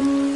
Mm-hmm.